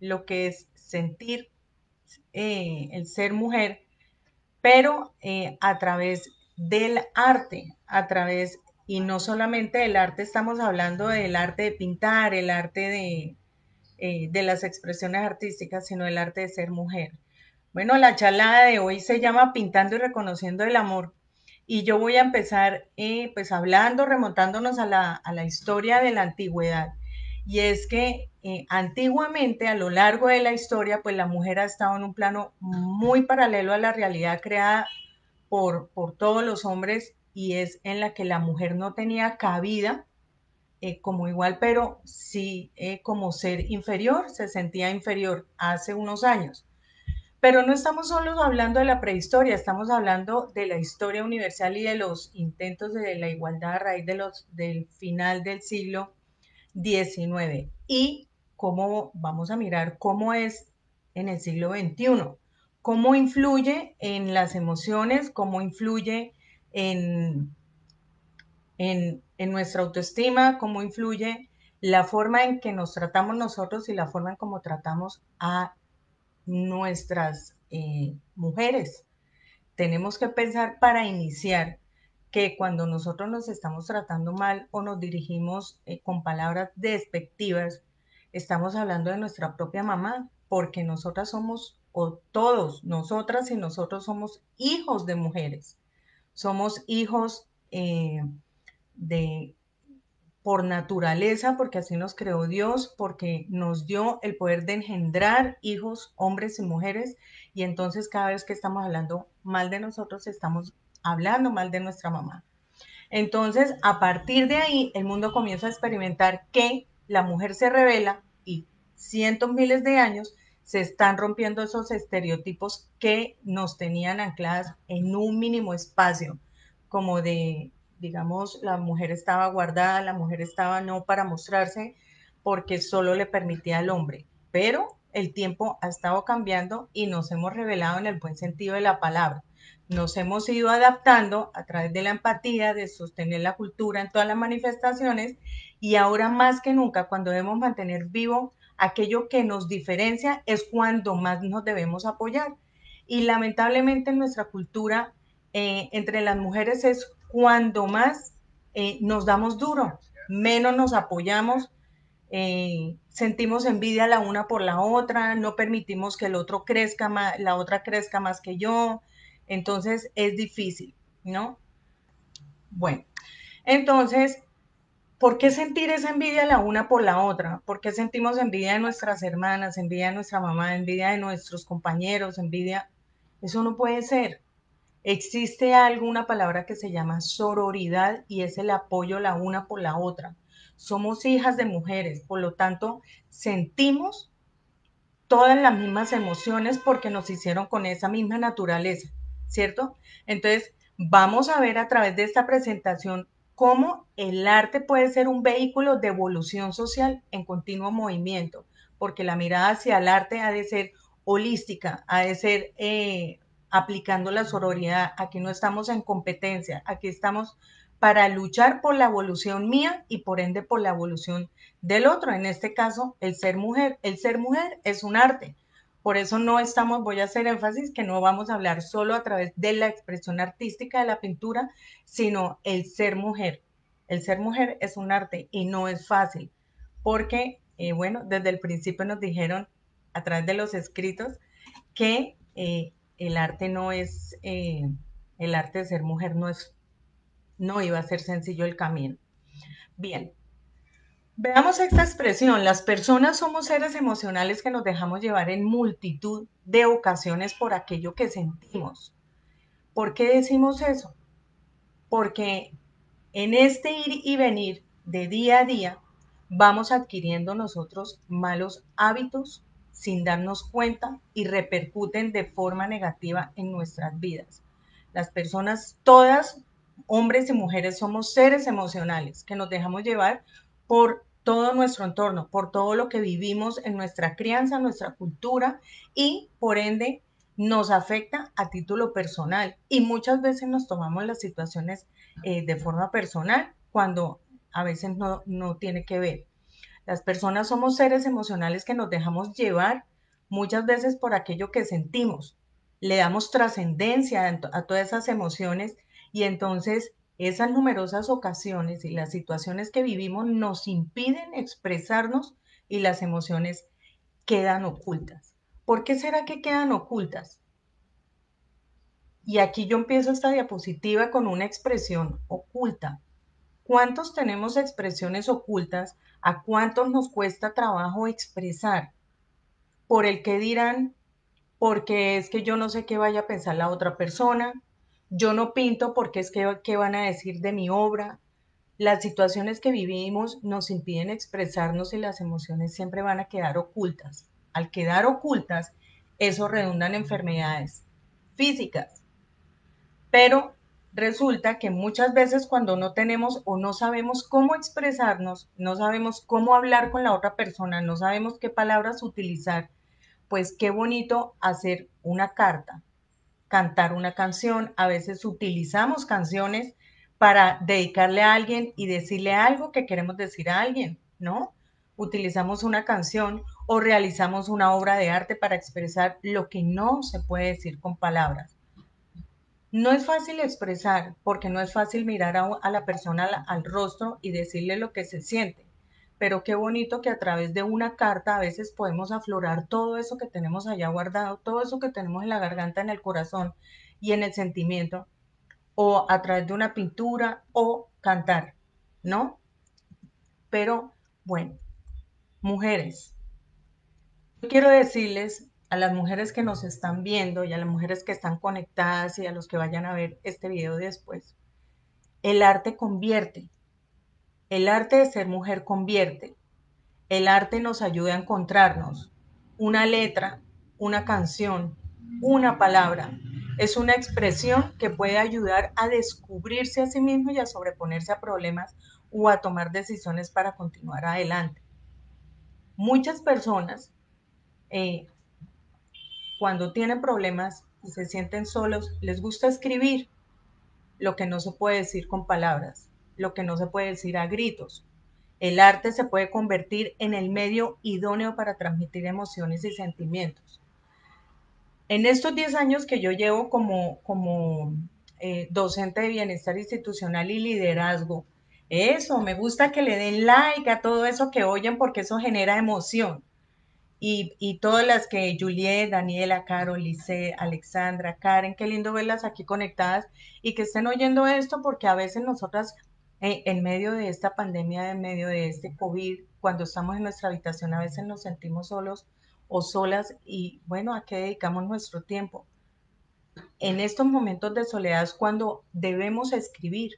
lo que es sentir eh, el ser mujer, pero eh, a través del arte, a través, y no solamente del arte, estamos hablando del arte de pintar, el arte de, eh, de las expresiones artísticas, sino el arte de ser mujer. Bueno, la charla de hoy se llama Pintando y Reconociendo el Amor. Y yo voy a empezar pues hablando, remontándonos a la, a la historia de la antigüedad. Y es que eh, antiguamente, a lo largo de la historia, pues la mujer ha estado en un plano muy paralelo a la realidad creada por, por todos los hombres y es en la que la mujer no tenía cabida eh, como igual, pero sí eh, como ser inferior, se sentía inferior hace unos años. Pero no estamos solo hablando de la prehistoria, estamos hablando de la historia universal y de los intentos de la igualdad a raíz de los, del final del siglo 19 y cómo vamos a mirar cómo es en el siglo XXI, cómo influye en las emociones, cómo influye en, en, en nuestra autoestima, cómo influye la forma en que nos tratamos nosotros y la forma en cómo tratamos a nuestras eh, mujeres. Tenemos que pensar para iniciar que cuando nosotros nos estamos tratando mal o nos dirigimos eh, con palabras despectivas, estamos hablando de nuestra propia mamá, porque nosotras somos, o todos, nosotras y nosotros somos hijos de mujeres. Somos hijos eh, de por naturaleza, porque así nos creó Dios, porque nos dio el poder de engendrar hijos, hombres y mujeres, y entonces cada vez que estamos hablando mal de nosotros, estamos hablando mal de nuestra mamá. Entonces, a partir de ahí, el mundo comienza a experimentar que la mujer se revela y cientos, miles de años se están rompiendo esos estereotipos que nos tenían ancladas en un mínimo espacio, como de, digamos, la mujer estaba guardada, la mujer estaba no para mostrarse porque solo le permitía al hombre. Pero el tiempo ha estado cambiando y nos hemos revelado en el buen sentido de la palabra nos hemos ido adaptando a través de la empatía, de sostener la cultura en todas las manifestaciones y ahora más que nunca cuando debemos mantener vivo aquello que nos diferencia es cuando más nos debemos apoyar. Y lamentablemente en nuestra cultura eh, entre las mujeres es cuando más eh, nos damos duro, menos nos apoyamos, eh, sentimos envidia la una por la otra, no permitimos que el otro crezca la otra crezca más que yo, entonces es difícil, ¿no? Bueno, entonces, ¿por qué sentir esa envidia la una por la otra? ¿Por qué sentimos envidia de nuestras hermanas, envidia de nuestra mamá, envidia de nuestros compañeros, envidia? Eso no puede ser. Existe alguna palabra que se llama sororidad y es el apoyo la una por la otra. Somos hijas de mujeres, por lo tanto, sentimos todas las mismas emociones porque nos hicieron con esa misma naturaleza. ¿Cierto? Entonces, vamos a ver a través de esta presentación cómo el arte puede ser un vehículo de evolución social en continuo movimiento, porque la mirada hacia el arte ha de ser holística, ha de ser eh, aplicando la sororidad. Aquí no estamos en competencia, aquí estamos para luchar por la evolución mía y por ende por la evolución del otro, en este caso el ser mujer. El ser mujer es un arte, por eso no estamos, voy a hacer énfasis que no vamos a hablar solo a través de la expresión artística de la pintura, sino el ser mujer. El ser mujer es un arte y no es fácil, porque, eh, bueno, desde el principio nos dijeron a través de los escritos que eh, el arte no es, eh, el arte de ser mujer no es, no iba a ser sencillo el camino. Bien, Veamos esta expresión. Las personas somos seres emocionales que nos dejamos llevar en multitud de ocasiones por aquello que sentimos. ¿Por qué decimos eso? Porque en este ir y venir de día a día vamos adquiriendo nosotros malos hábitos sin darnos cuenta y repercuten de forma negativa en nuestras vidas. Las personas, todas, hombres y mujeres, somos seres emocionales que nos dejamos llevar por todo nuestro entorno, por todo lo que vivimos en nuestra crianza, nuestra cultura y por ende nos afecta a título personal y muchas veces nos tomamos las situaciones eh, de forma personal cuando a veces no, no tiene que ver. Las personas somos seres emocionales que nos dejamos llevar muchas veces por aquello que sentimos. Le damos trascendencia a todas esas emociones y entonces esas numerosas ocasiones y las situaciones que vivimos nos impiden expresarnos y las emociones quedan ocultas. ¿Por qué será que quedan ocultas? Y aquí yo empiezo esta diapositiva con una expresión oculta. ¿Cuántos tenemos expresiones ocultas? ¿A cuántos nos cuesta trabajo expresar? Por el que dirán, porque es que yo no sé qué vaya a pensar la otra persona, yo no pinto porque es que qué van a decir de mi obra. Las situaciones que vivimos nos impiden expresarnos y las emociones siempre van a quedar ocultas. Al quedar ocultas, eso redunda en enfermedades físicas. Pero resulta que muchas veces cuando no tenemos o no sabemos cómo expresarnos, no sabemos cómo hablar con la otra persona, no sabemos qué palabras utilizar, pues qué bonito hacer una carta, cantar una canción. A veces utilizamos canciones para dedicarle a alguien y decirle algo que queremos decir a alguien, ¿no? Utilizamos una canción o realizamos una obra de arte para expresar lo que no se puede decir con palabras. No es fácil expresar porque no es fácil mirar a, la persona al rostro y decirle lo que se siente pero qué bonito que a través de una carta a veces podemos aflorar todo eso que tenemos allá guardado, todo eso que tenemos en la garganta, en el corazón y en el sentimiento, o a través de una pintura o cantar, ¿no? Pero bueno, mujeres, yo quiero decirles a las mujeres que nos están viendo y a las mujeres que están conectadas y a los que vayan a ver este video después, el arte convierte, el arte de ser mujer convierte. El arte nos ayuda a encontrarnos. Una letra, una canción, una palabra. Es una expresión que puede ayudar a descubrirse a sí mismo y a sobreponerse a problemas o a tomar decisiones para continuar adelante. Muchas personas, eh, cuando tienen problemas y se sienten solos, les gusta escribir lo que no se puede decir con palabras lo que no se puede decir a gritos. El arte se puede convertir en el medio idóneo para transmitir emociones y sentimientos. En estos 10 años que yo llevo como, como eh, docente de bienestar institucional y liderazgo, eso, me gusta que le den like a todo eso que oyen porque eso genera emoción. Y, todas las que Juliet, Daniela, Carol, Lice, Alexandra, Karen, qué lindo verlas aquí conectadas y que estén oyendo esto porque a veces nosotras en medio de esta pandemia, en medio de este COVID, cuando estamos en nuestra habitación a veces nos sentimos solos o solas y bueno, ¿a qué dedicamos nuestro tiempo? En estos momentos de soledad es cuando debemos escribir,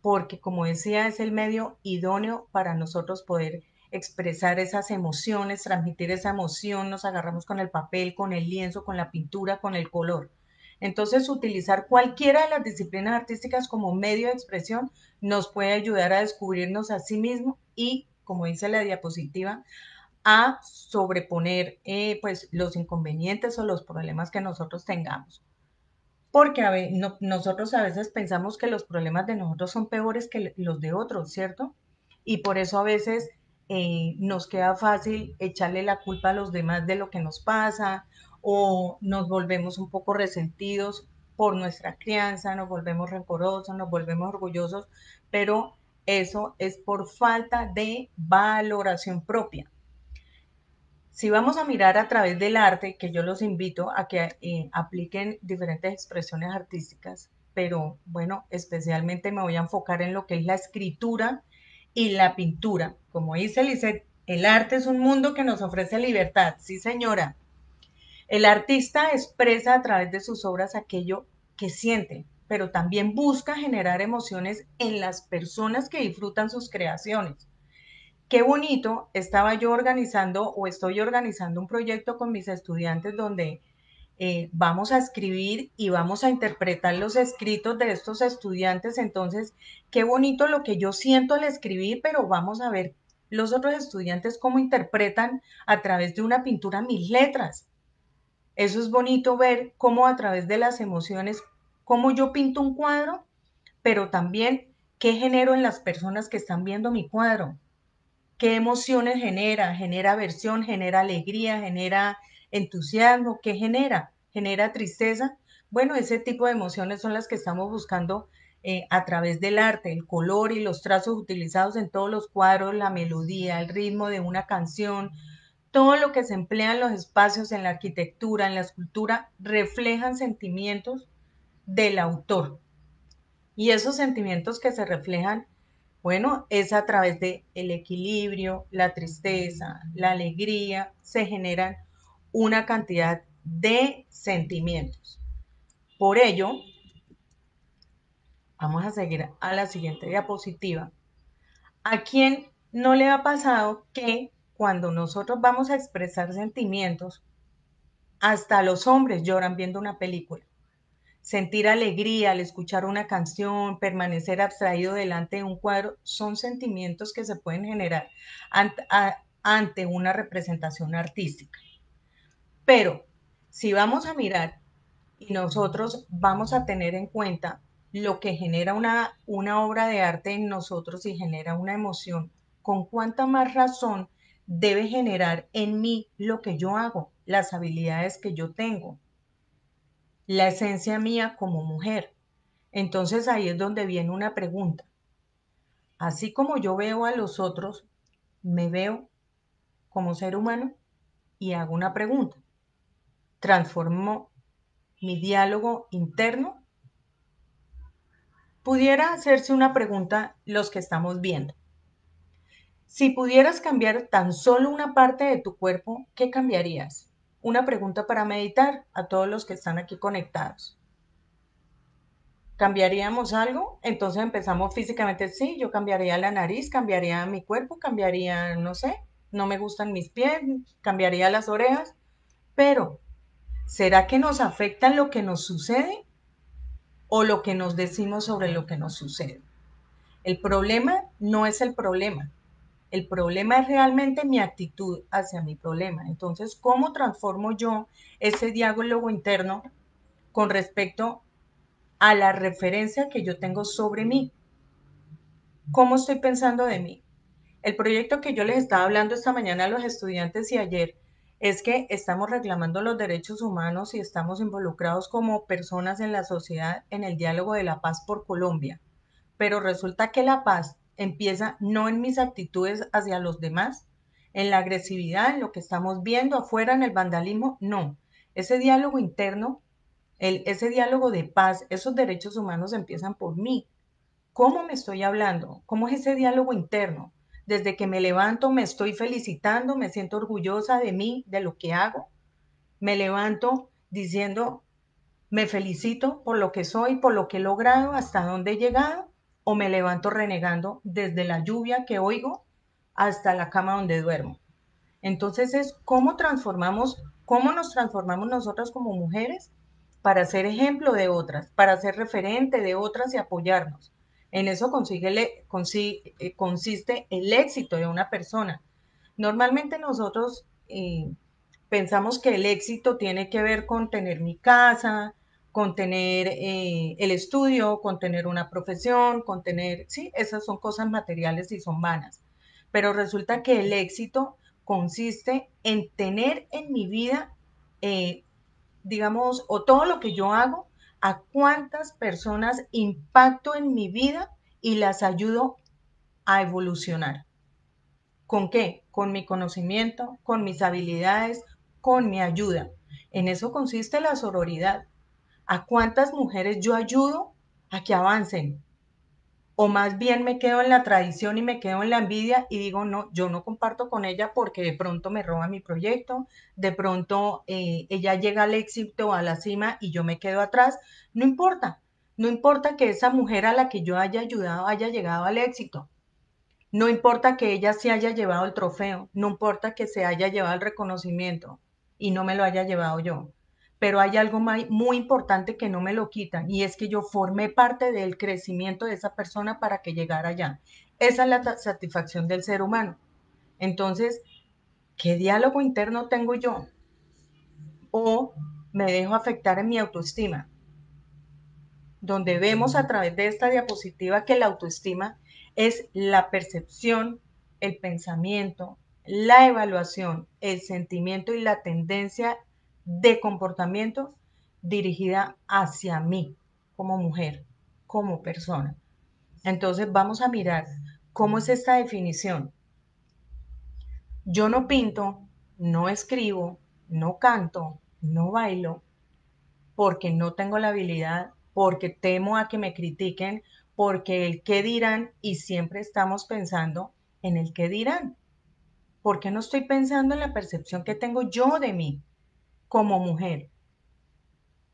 porque como decía, es el medio idóneo para nosotros poder expresar esas emociones, transmitir esa emoción, nos agarramos con el papel, con el lienzo, con la pintura, con el color. Entonces, utilizar cualquiera de las disciplinas artísticas como medio de expresión nos puede ayudar a descubrirnos a sí mismo y, como dice la diapositiva, a sobreponer eh, pues, los inconvenientes o los problemas que nosotros tengamos. Porque a nosotros a veces pensamos que los problemas de nosotros son peores que los de otros, ¿cierto? Y por eso a veces eh, nos queda fácil echarle la culpa a los demás de lo que nos pasa o nos volvemos un poco resentidos por nuestra crianza, nos volvemos rencorosos, nos volvemos orgullosos, pero eso es por falta de valoración propia. Si vamos a mirar a través del arte, que yo los invito a que eh, apliquen diferentes expresiones artísticas, pero bueno, especialmente me voy a enfocar en lo que es la escritura y la pintura. Como dice Lisette, el arte es un mundo que nos ofrece libertad. Sí, señora, el artista expresa a través de sus obras aquello que siente, pero también busca generar emociones en las personas que disfrutan sus creaciones. Qué bonito, estaba yo organizando o estoy organizando un proyecto con mis estudiantes donde eh, vamos a escribir y vamos a interpretar los escritos de estos estudiantes. Entonces, qué bonito lo que yo siento al escribir, pero vamos a ver los otros estudiantes cómo interpretan a través de una pintura mis letras. Eso es bonito ver cómo a través de las emociones, cómo yo pinto un cuadro, pero también qué genero en las personas que están viendo mi cuadro. ¿Qué emociones genera? ¿Genera aversión? ¿Genera alegría? ¿Genera entusiasmo? ¿Qué genera? ¿Genera tristeza? Bueno, ese tipo de emociones son las que estamos buscando eh, a través del arte, el color y los trazos utilizados en todos los cuadros, la melodía, el ritmo de una canción, todo lo que se emplea en los espacios, en la arquitectura, en la escultura, reflejan sentimientos del autor. Y esos sentimientos que se reflejan, bueno, es a través de el equilibrio, la tristeza, la alegría, se generan una cantidad de sentimientos. Por ello, vamos a seguir a la siguiente diapositiva. ¿A quién no le ha pasado que cuando nosotros vamos a expresar sentimientos, hasta los hombres lloran viendo una película? Sentir alegría al escuchar una canción, permanecer abstraído delante de un cuadro, son sentimientos que se pueden generar ante, una representación artística. Pero si vamos a mirar y nosotros vamos a tener en cuenta lo que genera una, una obra de arte en nosotros y genera una emoción, con cuánta más razón debe generar en mí lo que yo hago, las habilidades que yo tengo, la esencia mía como mujer. Entonces ahí es donde viene una pregunta. Así como yo veo a los otros, me veo como ser humano y hago una pregunta. ¿Transformo mi diálogo interno? Pudiera hacerse una pregunta los que estamos viendo. Si pudieras cambiar tan solo una parte de tu cuerpo, ¿qué cambiarías? Una pregunta para meditar a todos los que están aquí conectados. ¿Cambiaríamos algo? Entonces empezamos físicamente, sí, yo cambiaría la nariz, cambiaría mi cuerpo, cambiaría, no sé, no me gustan mis pies, cambiaría las orejas, pero ¿Será que nos afecta lo que nos sucede o lo que nos decimos sobre lo que nos sucede? El problema no es el problema. El problema es realmente mi actitud hacia mi problema. Entonces, ¿cómo transformo yo ese diálogo interno con respecto a la referencia que yo tengo sobre mí? ¿Cómo estoy pensando de mí? El proyecto que yo les estaba hablando esta mañana a los estudiantes y ayer es que estamos reclamando los derechos humanos y estamos involucrados como personas en la sociedad en el diálogo de la paz por Colombia. Pero resulta que la paz empieza no en mis actitudes hacia los demás, en la agresividad, en lo que estamos viendo afuera, en el vandalismo, no. Ese diálogo interno, ese diálogo de paz, esos derechos humanos empiezan por mí. ¿Cómo me estoy hablando? ¿Cómo es ese diálogo interno? Desde que me levanto me estoy felicitando, me siento orgullosa de mí, de lo que hago. Me levanto diciendo, me felicito por lo que soy, por lo que he logrado, hasta dónde he llegado, o me levanto renegando desde la lluvia que oigo hasta la cama donde duermo. Entonces es cómo transformamos, cómo nos transformamos nosotras como mujeres para ser ejemplo de otras, para ser referente de otras y apoyarnos. En eso consigue, eh, consiste el éxito de una persona. Normalmente nosotros eh, pensamos que el éxito tiene que ver con tener mi casa, con tener eh, el estudio, con tener una profesión, con tener, sí, esas son cosas materiales y son vanas. Pero resulta que el éxito consiste en tener en mi vida, digamos, o todo lo que yo hago, a cuántas personas impacto en mi vida y las ayudo a evolucionar. ¿Con qué? Con mi conocimiento, con mis habilidades, con mi ayuda. En eso consiste la sororidad. ¿A cuántas mujeres yo ayudo a que avancen? o más bien me quedo en la tradición y me quedo en la envidia y digo, no, yo no comparto con ella porque de pronto me roba mi proyecto, de pronto eh, ella llega al éxito, a la cima y yo me quedo atrás. No importa, no importa que esa mujer a la que yo haya ayudado haya llegado al éxito. No importa que ella se haya llevado el trofeo, no importa que se haya llevado el reconocimiento y no me lo haya llevado yo pero hay algo muy importante que no me lo quitan y es que yo formé parte del crecimiento de esa persona para que llegara allá. Esa es la satisfacción del ser humano. Entonces, ¿qué diálogo interno tengo yo? ¿O me dejo afectar en mi autoestima? Donde vemos a través de esta diapositiva que la autoestima es la percepción el pensamiento, la evaluación, el sentimiento y la tendencia de comportamiento dirigida hacia mí como mujer, como persona. Entonces vamos a mirar cómo es esta definición. Yo no pinto, no escribo, no canto, no bailo, porque no tengo la habilidad, porque temo a que me critiquen, porque el qué dirán y siempre estamos pensando en el qué dirán. porque no estoy pensando en la percepción que tengo yo de mí como mujer?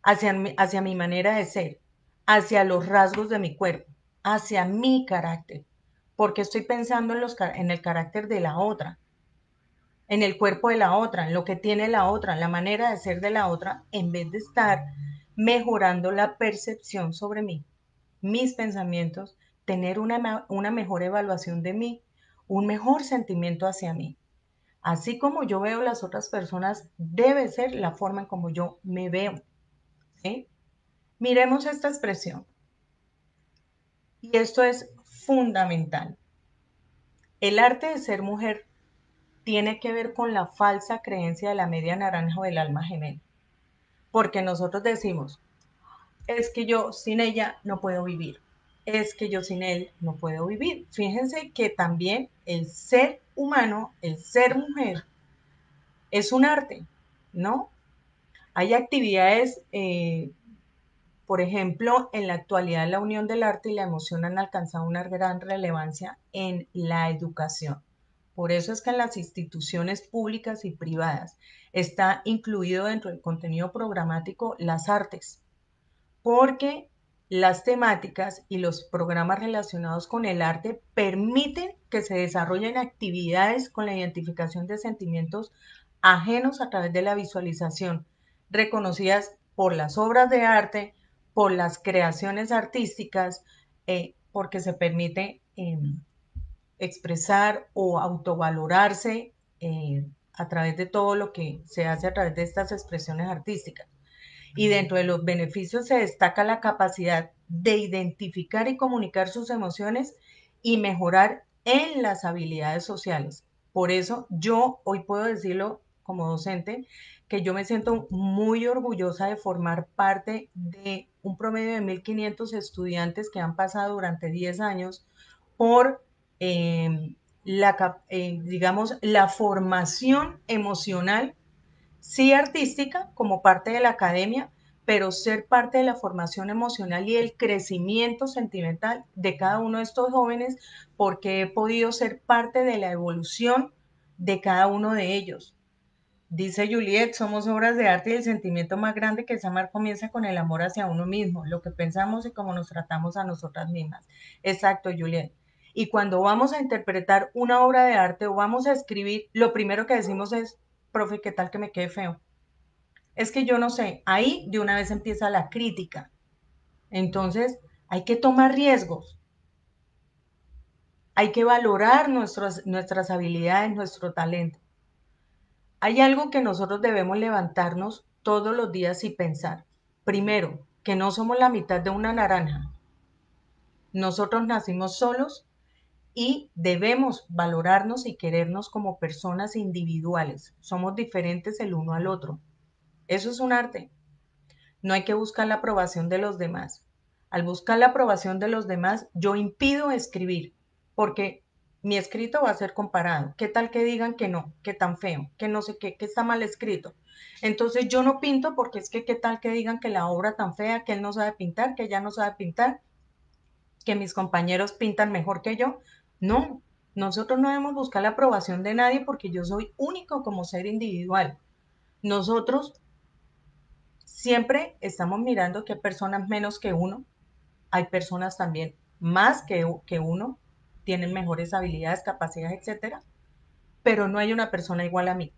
Hacia mi, hacia mi manera de ser, hacia los rasgos de mi cuerpo, hacia mi carácter. Porque estoy pensando en, los, en el carácter de la otra, en el cuerpo de la otra, en lo que tiene la otra, la manera de ser de la otra, en vez de estar mejorando la percepción sobre mí, mis pensamientos, tener una, una mejor evaluación de mí, un mejor sentimiento hacia mí. Así como yo veo las otras personas, debe ser la forma en como yo me veo. Miremos esta expresión. Y esto es fundamental. El arte de ser mujer tiene que ver con la falsa creencia de la media naranja o del alma gemela. Porque nosotros decimos, es que yo sin ella no puedo vivir, es que yo sin él no puedo vivir. Fíjense que también el ser humano, el ser mujer, es un arte, ¿no? Hay actividades, eh, por ejemplo, en la actualidad la unión del arte y la emoción han alcanzado una gran relevancia en la educación. Por eso es que en las instituciones públicas y privadas está incluido dentro del contenido programático las artes, porque las temáticas y los programas relacionados con el arte permiten que se desarrollen actividades con la identificación de sentimientos ajenos a través de la visualización, reconocidas por las obras de arte, por las creaciones artísticas, eh, porque se permite em, expresar o autovalorarse eh, a través de todo lo que se hace a través de estas expresiones artísticas y dentro de los beneficios se destaca la capacidad de identificar y comunicar sus emociones y mejorar en las habilidades sociales. Por eso yo hoy puedo decirlo como docente, que yo me siento muy orgullosa de formar parte de un promedio de 1.500 estudiantes que han pasado durante 10 años por eh, la, eh, digamos, la formación emocional sí artística como parte de la academia, pero ser parte de la formación emocional y el crecimiento sentimental de cada uno de estos jóvenes porque he podido ser parte de la evolución de cada uno de ellos. Dice Juliet, somos obras de arte y el sentimiento más grande que esa amar comienza con el amor hacia uno mismo, lo que pensamos y cómo nos tratamos a nosotras mismas. Exacto, Juliet. Y cuando vamos a interpretar una obra de arte o vamos a escribir, lo primero que decimos es, profe, ¿qué tal que me quede feo? Es que yo no sé, ahí de una vez empieza la crítica. Entonces, hay que tomar riesgos. Hay que valorar nuestras, habilidades, nuestro talento. Hay algo que nosotros debemos levantarnos todos los días y pensar. Primero, que no somos la mitad de una naranja. Nosotros nacimos solos y debemos valorarnos y querernos como personas individuales. Somos diferentes el uno al otro. Eso es un arte. No hay que buscar la aprobación de los demás. Al buscar la aprobación de los demás, yo impido escribir, porque mi escrito va a ser comparado. ¿Qué tal que digan que no, que tan feo, que no sé qué, que está mal escrito? Entonces yo no pinto porque es que qué tal que digan que la obra tan fea, que él no sabe pintar, que ella no sabe pintar, que mis compañeros pintan mejor que yo. No, nosotros no debemos buscar la aprobación de nadie porque yo soy único como ser individual. Nosotros siempre estamos mirando que hay personas menos que uno, hay personas también más que, que uno, tienen mejores habilidades, capacidades, etcétera, pero no hay una persona igual a mí.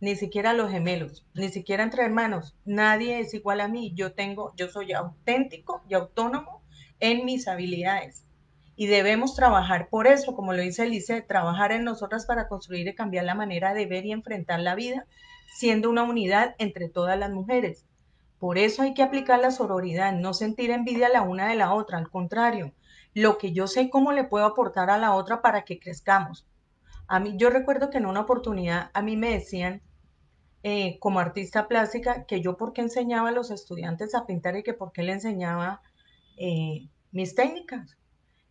Ni siquiera los gemelos, ni siquiera entre hermanos, nadie es igual a mí. Yo tengo, yo soy auténtico y autónomo en mis habilidades y debemos trabajar por eso, como lo dice Elise, trabajar en nosotras para construir y cambiar la manera de ver y enfrentar la vida, siendo una unidad entre todas las mujeres. Por eso hay que aplicar la sororidad, no sentir envidia la una de la otra, al contrario, lo que yo sé cómo le puedo aportar a la otra para que crezcamos. A mí, yo recuerdo que en una oportunidad a mí me decían, eh, como artista plástica, que yo por qué enseñaba a los estudiantes a pintar y que por qué le enseñaba eh, mis técnicas.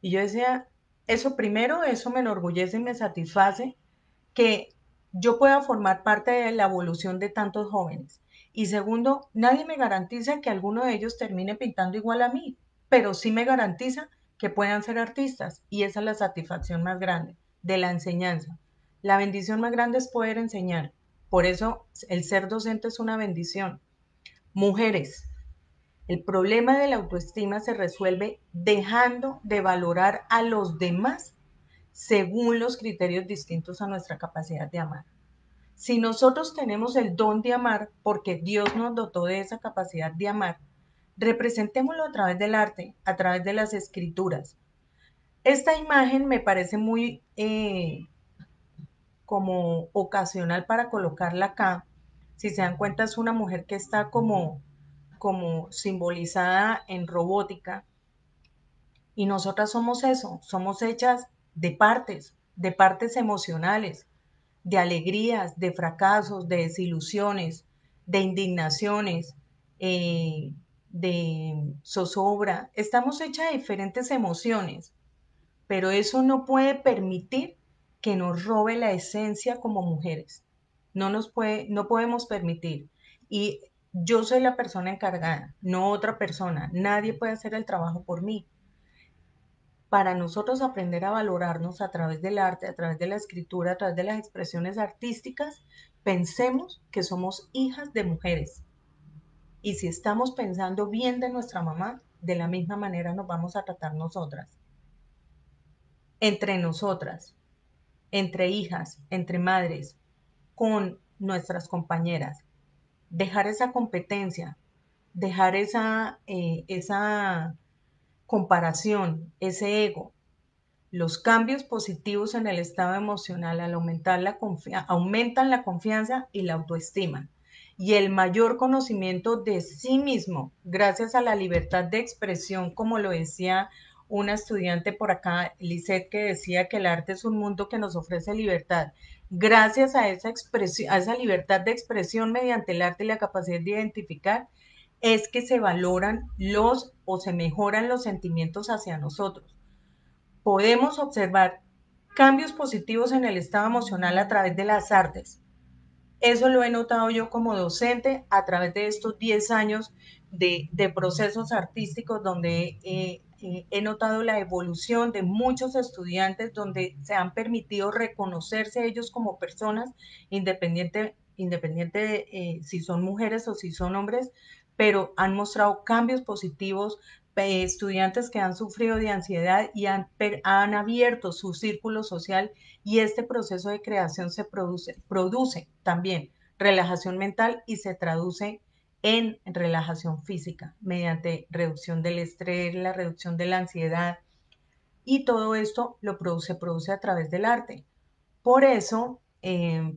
Y yo decía, eso primero, eso me enorgullece y me satisface que yo pueda formar parte de la evolución de tantos jóvenes. Y segundo, nadie me garantiza que alguno de ellos termine pintando igual a mí, pero sí me garantiza que puedan ser artistas y esa es la satisfacción más grande de la enseñanza. La bendición más grande es poder enseñar. Por eso el ser docente es una bendición. Mujeres, el problema de la autoestima se resuelve dejando de valorar a los demás según los criterios distintos a nuestra capacidad de amar. Si nosotros tenemos el don de amar porque Dios nos dotó de esa capacidad de amar, representémoslo a través del arte, a través de las escrituras. Esta imagen me parece muy eh, como ocasional para colocarla acá. Si se dan cuenta, es una mujer que está como, como simbolizada en robótica. Y nosotras somos eso, somos hechas de partes, de partes emocionales, de alegrías, de fracasos, de desilusiones, de indignaciones, eh, de zozobra, estamos hechas de diferentes emociones, pero eso no puede permitir que nos robe la esencia como mujeres. No nos puede, no podemos permitir. Y yo soy la persona encargada, no otra persona. Nadie puede hacer el trabajo por mí. Para nosotros aprender a valorarnos a través del arte, a través de la escritura, a través de las expresiones artísticas, pensemos que somos hijas de mujeres, y si estamos pensando bien de nuestra mamá, de la misma manera nos vamos a tratar nosotras. Entre nosotras, entre hijas, entre madres, con nuestras compañeras. Dejar esa competencia, dejar esa, eh, esa comparación, ese ego. Los cambios positivos en el estado emocional al aumentar la aumentan la confianza y la autoestima y el mayor conocimiento de sí mismo, gracias a la libertad de expresión, como lo decía una estudiante por acá, Lisette, que decía que el arte es un mundo que nos ofrece libertad. Gracias a esa, expresión, a esa libertad de expresión mediante el arte y la capacidad de identificar, es que se valoran los o se mejoran los sentimientos hacia nosotros. Podemos observar cambios positivos en el estado emocional a través de las artes, eso lo he notado yo como docente a través de estos 10 años de, procesos artísticos donde he notado la evolución de muchos estudiantes donde se han permitido reconocerse ellos como personas, independiente, independiente de eh, si son mujeres o si son hombres, pero han mostrado cambios positivos, estudiantes que han sufrido de ansiedad y han, han, abierto su círculo social y este proceso de creación se produce, produce también relajación mental y se traduce en relajación física mediante reducción del estrés, la reducción de la ansiedad y todo esto lo produce, produce a través del arte. Por eso, eh,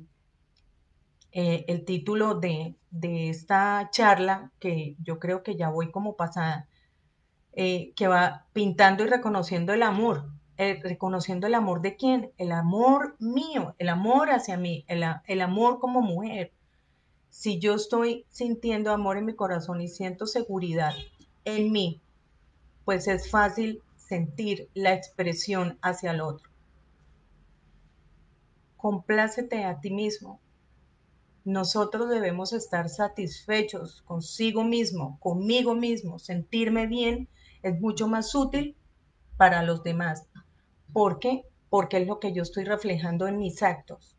eh, el título de, de esta charla, que yo creo que ya voy como pasada, eh, que va pintando y reconociendo el amor. Eh, reconociendo el amor de quién? El amor mío, el amor hacia mí, el, el amor como mujer. Si yo estoy sintiendo amor en mi corazón y siento seguridad en mí, pues es fácil sentir la expresión hacia el otro. Complácete a ti mismo, nosotros debemos estar satisfechos consigo mismo, conmigo mismo, sentirme bien es mucho más útil para los demás. ¿Por qué? Porque es lo que yo estoy reflejando en mis actos.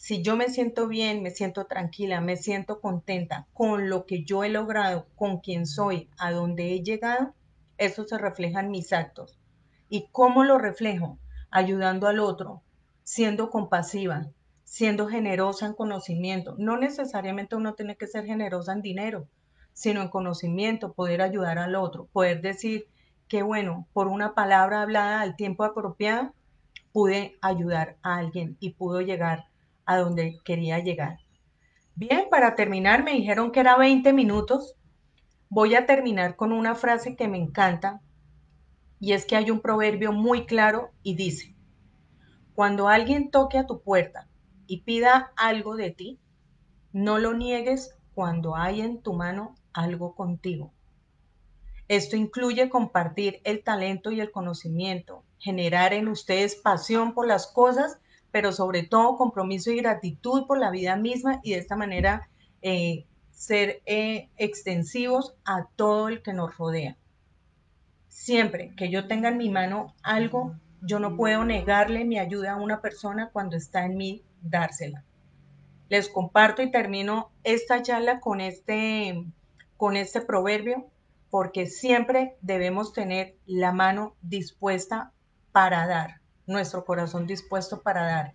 Si yo me siento bien, me siento tranquila, me siento contenta con lo que yo he logrado, con quien soy, a donde he llegado, eso se refleja en mis actos. ¿Y cómo lo reflejo? Ayudando al otro, siendo compasiva, siendo generosa en conocimiento. No necesariamente uno tiene que ser generosa en dinero, sino en conocimiento, poder ayudar al otro, poder decir que, bueno, por una palabra hablada al tiempo apropiado, pude ayudar a alguien y pudo llegar a donde quería llegar. Bien, para terminar, me dijeron que era 20 minutos. Voy a terminar con una frase que me encanta y es que hay un proverbio muy claro y dice, Cuando alguien toque a tu puerta y pida algo de ti, no lo niegues cuando hay en tu mano algo contigo. Esto incluye compartir el talento y el conocimiento, generar en ustedes pasión por las cosas, pero sobre todo compromiso y gratitud por la vida misma y de esta manera eh, ser eh, extensivos a todo el que nos rodea. Siempre que yo tenga en mi mano algo, yo no puedo negarle mi ayuda a una persona cuando está en mí dársela. Les comparto y termino esta charla con este, con este proverbio porque siempre debemos tener la mano dispuesta para dar, nuestro corazón dispuesto para dar.